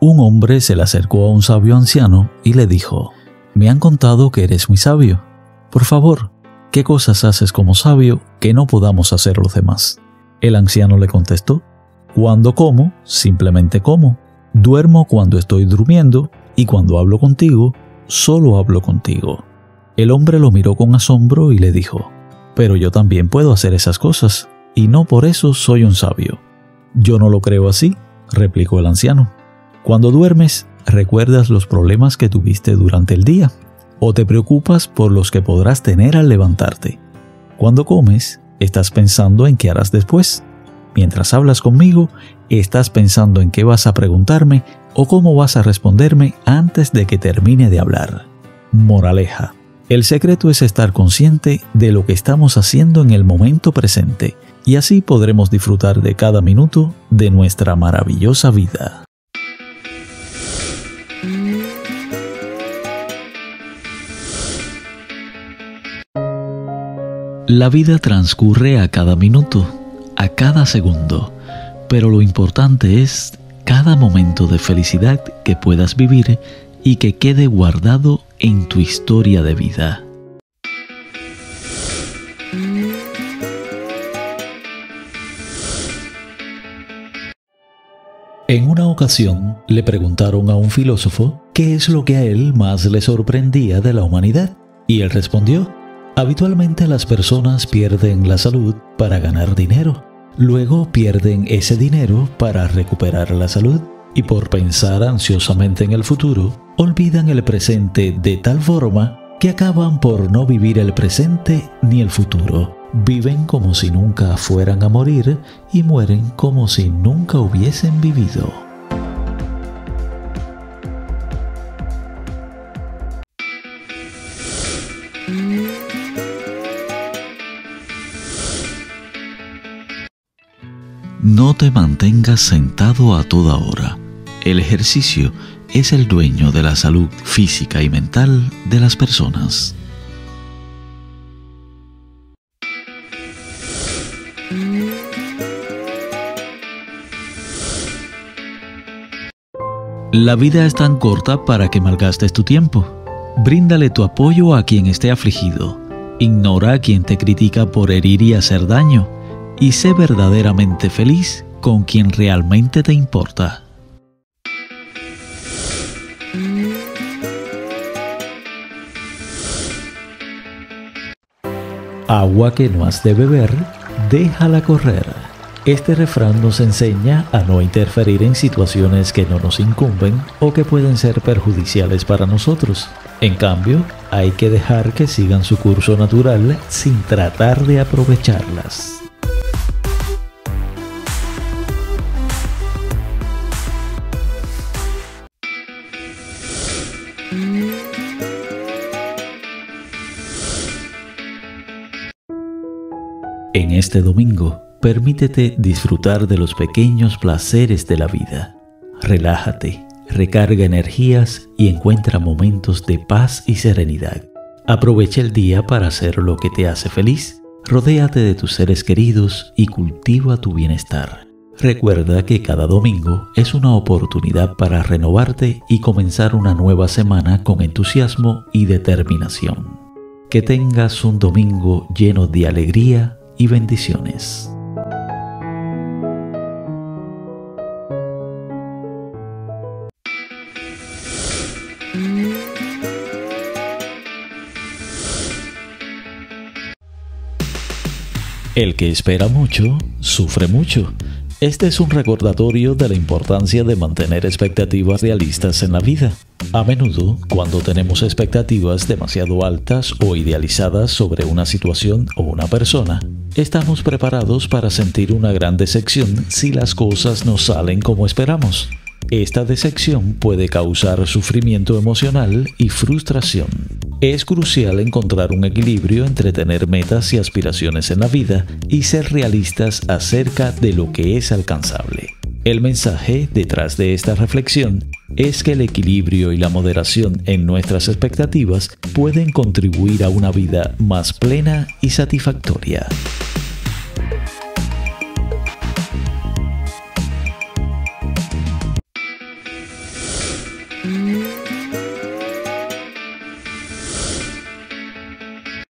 Un hombre se le acercó a un sabio anciano y le dijo, Me han contado que eres muy sabio. Por favor, ¿qué cosas haces como sabio que no podamos hacer los demás? El anciano le contestó, Cuando como, simplemente como. Duermo cuando estoy durmiendo y cuando hablo contigo, solo hablo contigo. El hombre lo miró con asombro y le dijo, Pero yo también puedo hacer esas cosas, y no por eso soy un sabio. Yo no lo creo así, replicó el anciano. Cuando duermes, recuerdas los problemas que tuviste durante el día o te preocupas por los que podrás tener al levantarte. Cuando comes, estás pensando en qué harás después. Mientras hablas conmigo, estás pensando en qué vas a preguntarme o cómo vas a responderme antes de que termine de hablar. Moraleja. El secreto es estar consciente de lo que estamos haciendo en el momento presente y así podremos disfrutar de cada minuto de nuestra maravillosa vida. La vida transcurre a cada minuto, a cada segundo, pero lo importante es cada momento de felicidad que puedas vivir y que quede guardado en tu historia de vida. En una ocasión le preguntaron a un filósofo qué es lo que a él más le sorprendía de la humanidad, y él respondió, Habitualmente las personas pierden la salud para ganar dinero, luego pierden ese dinero para recuperar la salud y por pensar ansiosamente en el futuro, olvidan el presente de tal forma que acaban por no vivir el presente ni el futuro. Viven como si nunca fueran a morir y mueren como si nunca hubiesen vivido. No te mantengas sentado a toda hora. El ejercicio es el dueño de la salud física y mental de las personas. La vida es tan corta para que malgastes tu tiempo. Bríndale tu apoyo a quien esté afligido. Ignora a quien te critica por herir y hacer daño y sé verdaderamente feliz con quien realmente te importa. Agua que no has de beber, déjala correr. Este refrán nos enseña a no interferir en situaciones que no nos incumben o que pueden ser perjudiciales para nosotros. En cambio, hay que dejar que sigan su curso natural sin tratar de aprovecharlas. En este domingo, permítete disfrutar de los pequeños placeres de la vida. Relájate, recarga energías y encuentra momentos de paz y serenidad. Aprovecha el día para hacer lo que te hace feliz. Rodéate de tus seres queridos y cultiva tu bienestar. Recuerda que cada domingo es una oportunidad para renovarte y comenzar una nueva semana con entusiasmo y determinación. Que tengas un domingo lleno de alegría, y bendiciones. El que espera mucho, sufre mucho. Este es un recordatorio de la importancia de mantener expectativas realistas en la vida. A menudo, cuando tenemos expectativas demasiado altas o idealizadas sobre una situación o una persona, estamos preparados para sentir una gran decepción si las cosas no salen como esperamos. Esta decepción puede causar sufrimiento emocional y frustración. Es crucial encontrar un equilibrio entre tener metas y aspiraciones en la vida y ser realistas acerca de lo que es alcanzable. El mensaje detrás de esta reflexión es que el equilibrio y la moderación en nuestras expectativas pueden contribuir a una vida más plena y satisfactoria.